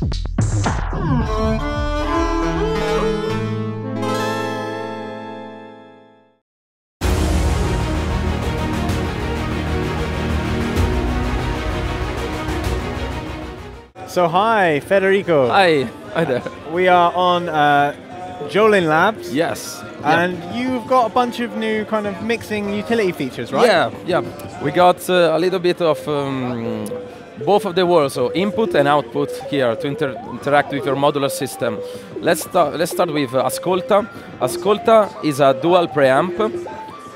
So hi, Federico. Hi, hi there. We are on uh, Jolin Labs. Yes. And you've got a bunch of new kind of mixing utility features, right? Yeah, yeah. We got uh, a little bit of um, both of the worlds, so input and output here to inter interact with your modular system. Let's, start. let's start with uh, Ascolta. Ascolta is a dual preamp.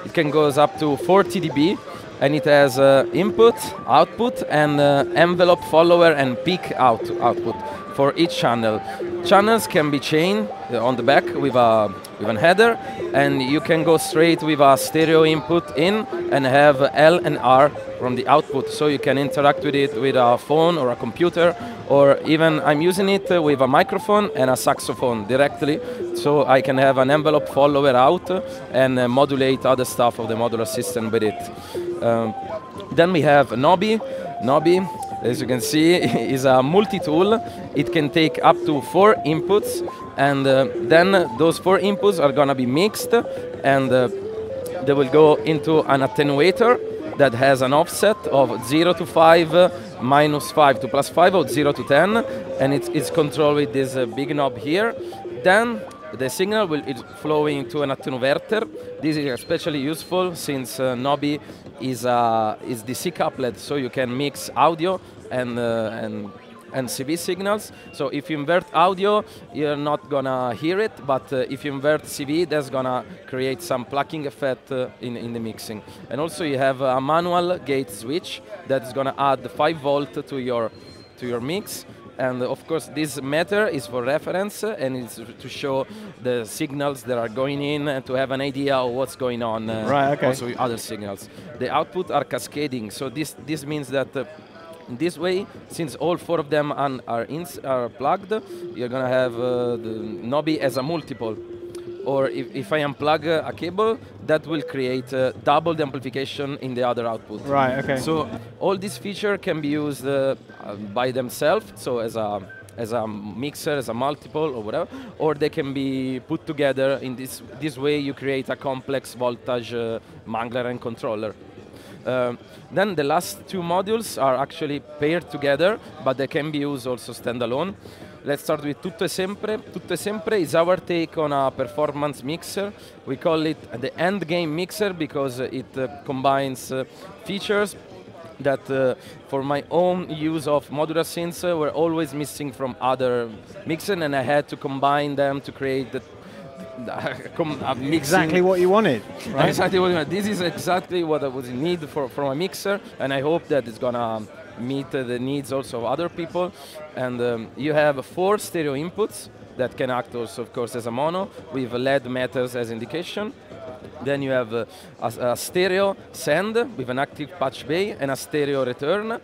It can go up to 40 dB and it has uh, input, output, and uh, envelope follower and peak out output for each channel. Channels can be chained uh, on the back with a with an header, and you can go straight with a stereo input in and have L and R from the output, so you can interact with it with a phone or a computer, or even I'm using it uh, with a microphone and a saxophone directly, so I can have an envelope follower out and uh, modulate other stuff of the modular system with it. Um, then we have Knobi. Knobi, as you can see, is a multi-tool. It can take up to four inputs, and uh, then those four inputs are gonna be mixed, and uh, they will go into an attenuator that has an offset of 0 to 5, uh, minus 5 to plus 5, or 0 to 10, and it's, it's controlled with this uh, big knob here. Then the signal will is flowing to an attenuverter. This is especially useful since uh, Knobi is, uh, is DC coupled, so you can mix audio and, uh, and, and CV signals. So if you invert audio, you're not gonna hear it, but uh, if you invert CV, that's gonna create some plucking effect uh, in, in the mixing. And also you have a manual gate switch that is gonna add the 5 volt to your, to your mix, and of course this matter is for reference and it's to show the signals that are going in and to have an idea of what's going on uh, right, okay. also with other signals. The output are cascading, so this, this means that uh, in this way, since all four of them are, are plugged, you're going to have uh, the Knobi as a multiple or if, if I unplug a cable, that will create uh, double the amplification in the other output. Right, okay. So all these features can be used uh, by themselves, so as a as a mixer, as a multiple, or whatever, or they can be put together in this this way. You create a complex voltage uh, mangler and controller. Um, then the last two modules are actually paired together, but they can be used also standalone. Let's start with Tutto e Sempre. Tutto e Sempre is our take on a performance mixer. We call it the end game mixer because it uh, combines uh, features that uh, for my own use of modular synths uh, were always missing from other mixers and I had to combine them to create the exactly what you wanted. Right? Exactly what you wanted. This is exactly what I was in need for, for a mixer, and I hope that it's gonna meet the needs also of other people. And um, you have four stereo inputs that can act also, of course, as a mono with LED meters as indication. Then you have uh, a, a, stereo send with an active patch bay and a stereo return.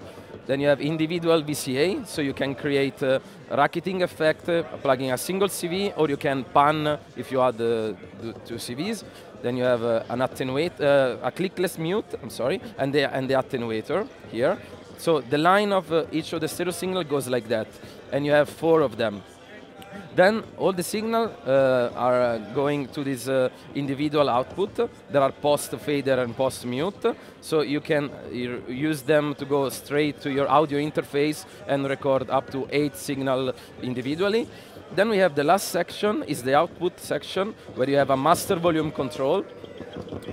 Then you have individual VCA, so you can create a racketing effect uh, plugging a single CV, or you can pan if you add uh, the two CVs. Then you have uh, an attenuate, uh, a clickless mute, I'm sorry, and the, and the attenuator here. So the line of uh, each of the stereo signal goes like that, and you have four of them. Then all the signal uh, are uh, going to this uh, individual output. There are post fader and post mute, so you can use them to go straight to your audio interface and record up to eight signal individually. Then we have the last section is the output section where you have a master volume control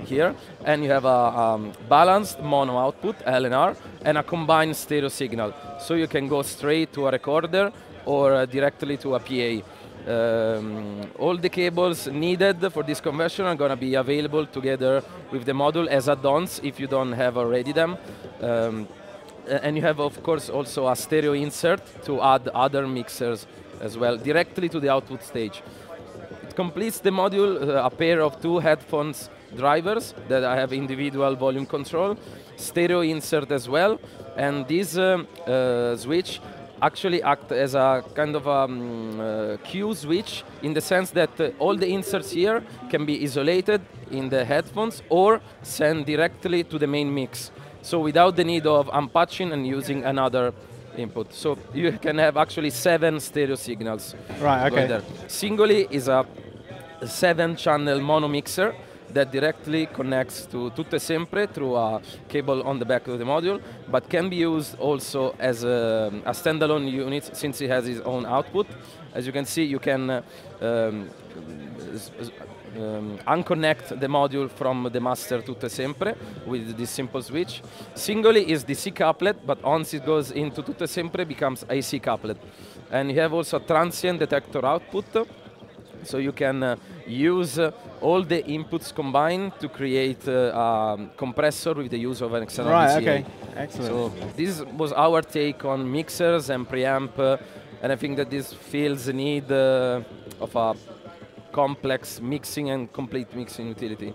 here, and you have a um, balanced mono output, LNR, and a combined stereo signal. So you can go straight to a recorder or uh, directly to a PA. Um, all the cables needed for this conversion are going to be available together with the module as add-ons if you don't have already them. Um, and you have, of course, also a stereo insert to add other mixers as well, directly to the output stage. It completes the module, uh, a pair of two headphones drivers that I have individual volume control, stereo insert as well, and this uh, uh, switch actually act as a kind of a um, uh, cue switch in the sense that uh, all the inserts here can be isolated in the headphones or sent directly to the main mix. So without the need of unpatching and using another input. So you can have actually seven stereo signals. Right, okay. there. Singoli is a seven-channel mono mixer that directly connects to Tutte Sempre through a cable on the back of the module, but can be used also as a, a standalone unit since it has its own output. As you can see, you can um, um, unconnect the module from the master Tutte Sempre with this simple switch. Singoli is DC coupled, but once it goes into Tutte Sempre, becomes AC coupled. And you have also a transient detector output, so you can uh, use uh, all the inputs combined to create uh, a compressor with the use of an external Right, DCA. okay. Excellent. So this was our take on mixers and preamp, uh, and I think that this fills the need uh, of a complex mixing and complete mixing utility.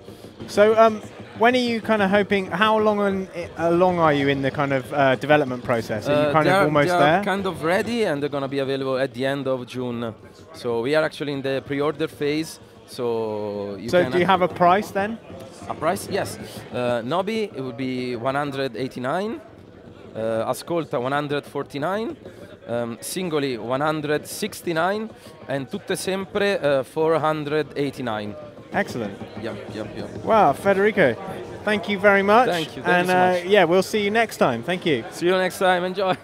So, um, when are you kind of hoping? How long on, along are you in the kind of uh, development process? Are you Uh, kind of are- almost they there? are kind of ready, and they're going to be available at the end of June. So we are actually in the pre-order phase. So you so, do you have a price then? a price? Yes. Uh, Knobi it would be 189. Uh, Ascolta 149. Um, Singoli 169 and tutte sempre uh, 489. Excellent. Yep, yep, yep. Wow, Federico, thank you very much. Thank you, thank and you so uh, much. yeah, we'll see you next time. Thank you. See you next time. Enjoy.